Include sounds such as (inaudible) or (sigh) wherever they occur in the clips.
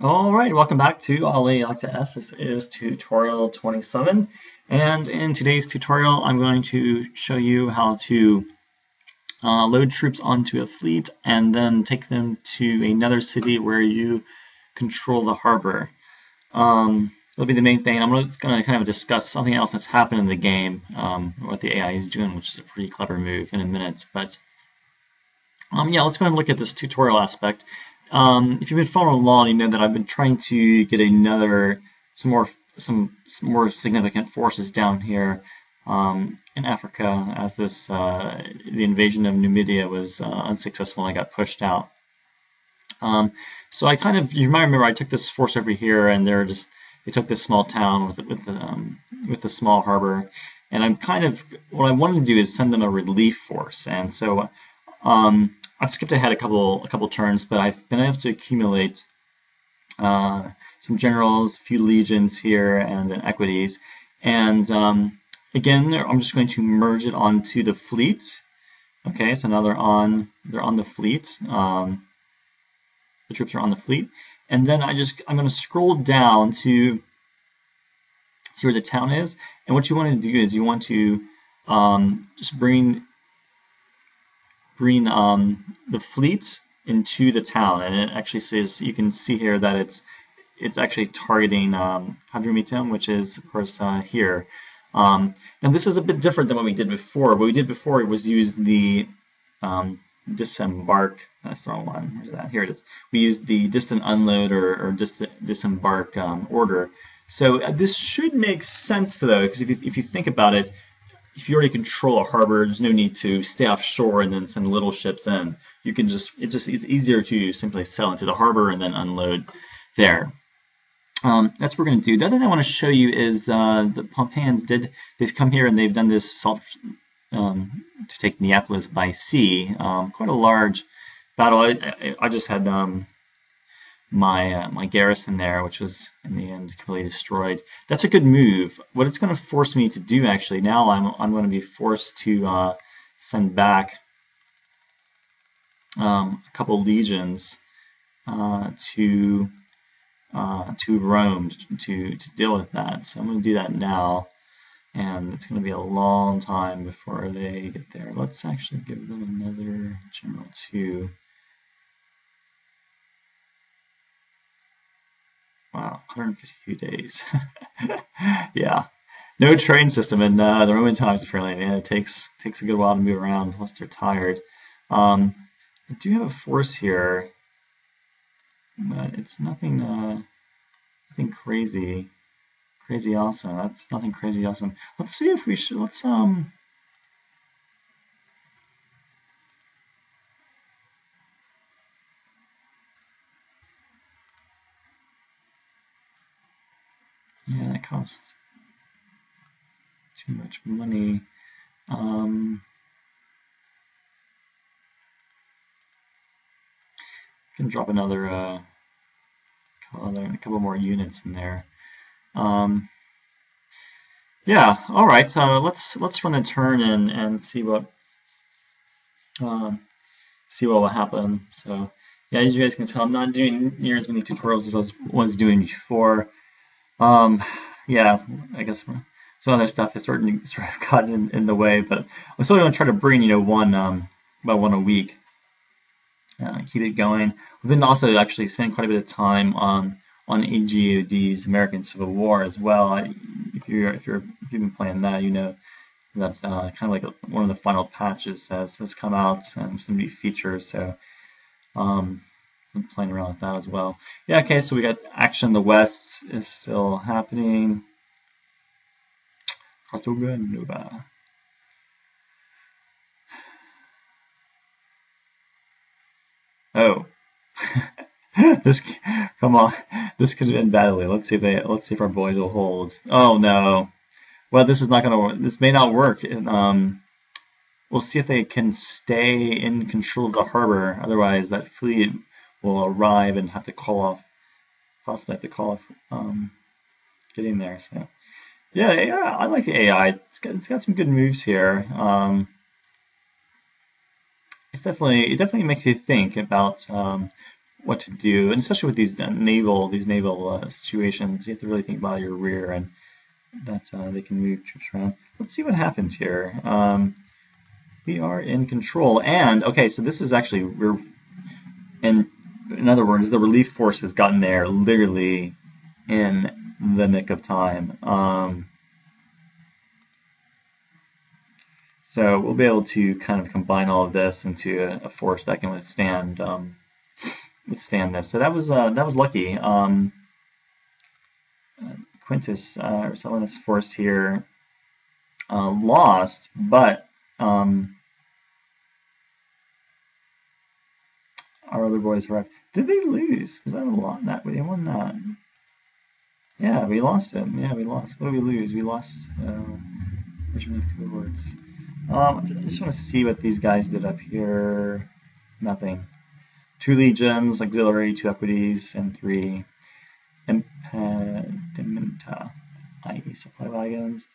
All right, welcome back to Alea Jacta Est. This is tutorial 27, and in today's tutorial, I'm going to show you how to uh, load troops onto a fleet and then take them to another city where you control the harbor. Um, that'll be the main thing. I'm going to kind of discuss something else that's happened in the game, um, what the AI is doing, which is a pretty clever move in a minute. But um, yeah, let's go and look at this tutorial aspect. Um, if you've been following along, you know that I've been trying to get another, some more, some, some more significant forces down here um, in Africa, as this uh, the invasion of Numidia was uh, unsuccessful and I got pushed out. Um, so I kind of, you might remember, I took this force over here, and they're just they took this small town with with the um, with the small harbor, and I'm kind of what I wanted to do is send them a relief force, and so um, I've skipped ahead a couple a couple turns, but I've been able to accumulate uh, some generals, a few legions here, and then equites. And um, again, I'm just going to merge it onto the fleet. Okay, so now they're on they're on the fleet. Um, the troops are on the fleet, and then I just I'm going to scroll down to see where the town is. And what you want to do is you want to um, just bring bring um, the fleet into the town, and it actually says you can see here that it's it's actually targeting um, Hadrumetum, which is of course uh, here. Um, and this is a bit different than what we did before. What we did before was use the um, disembark. That's the wrong one. Where's that? Here it is. We used the distant unload or, or dis disembark um, order. So uh, this should make sense though, because if you, if you think about it, if you already control a harbor, there's no need to stay offshore and then send little ships in. You can just it's just it's easier to simply sail into the harbor and then unload there. Um, that's what we're going to do. The other thing I want to show you is uh, the Pompeians did they've come here and they've done this assault um, to take Neapolis by sea. Um, quite a large battle. I, I, I just had um, my uh, my garrison there, which was in the end completely destroyed. That's a good move. What it's going to force me to do actually now, I'm I'm going to be forced to uh, send back um, a couple legions uh, to uh, to Rome to to deal with that. So I'm going to do that now, and it's going to be a long time before they get there. Let's actually give them another general too. Wow, 152 days. (laughs) yeah, no train system in uh, the Roman times apparently. Man, it takes takes a good while to move around unless they're tired. Um, I do have a force here, but it's nothing uh, nothing crazy crazy awesome. That's nothing crazy awesome. Let's see if we should. Let's um. Costs too much money. Um, can drop another, uh, a couple more units in there. Um, yeah, all right. Uh, let's let's run a turn and and see what um, see what will happen. So yeah, as you guys can tell, I'm not doing near as many tutorials as I was, was doing before. Um, yeah, I guess some other stuff has sort of, (laughs) sort of gotten in, in the way, but I'm still going to try to bring, you know, one, um, about one a week. Uh, keep it going. We've been also actually spending quite a bit of time on on AGEOD's American Civil War as well. I, if you're if you're if you've been playing that, you know that uh, kind of like one of the final patches has has come out and some new features. So um, I'm playing around with that as well. Yeah, okay, so we got action in the west is still happening. Carthago Nova. Oh. (laughs) this come on. This could have been badly. Let's see if they let's see if our boys will hold. Oh no. Well, this is not gonna work. This may not work. Um, we'll see if they can stay in control of the harbor. Otherwise, that fleet will arrive and have to call off, possibly have to call off um, getting there. So, yeah, yeah, I like the AI. It's got, it's got some good moves here. Um, it's definitely it definitely makes you think about um, what to do, and especially with these uh, naval these naval uh, situations, you have to really think about your rear and that uh, they can move troops around. Let's see what happens here. Um, we are in control, and okay, so this is actually we're in in other words, the relief force has gotten there literally in the nick of time. Um, so we'll be able to kind of combine all of this into a, a force that can withstand um, withstand this. So that was uh, that was lucky. Um, Quintus uh, Ursulinus force here uh, lost, but um, our other boys arrived. Did they lose? Was that a lot? That they won that. Yeah, we lost it. Yeah, we lost. What did we lose? We lost uh, Regiment of Cohorts. Um, I just want to see what these guys did up here. Nothing. Two legions, auxiliary, two equites, and three impedimenta, i.e. supply wagons.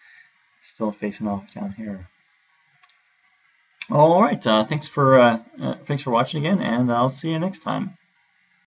Still facing off down here. All right. Uh, thanks for uh, uh, thanks for watching again, and I'll see you next time.